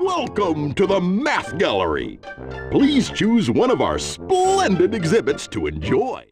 Welcome to the Math Gallery. Please choose one of our splendid exhibits to enjoy.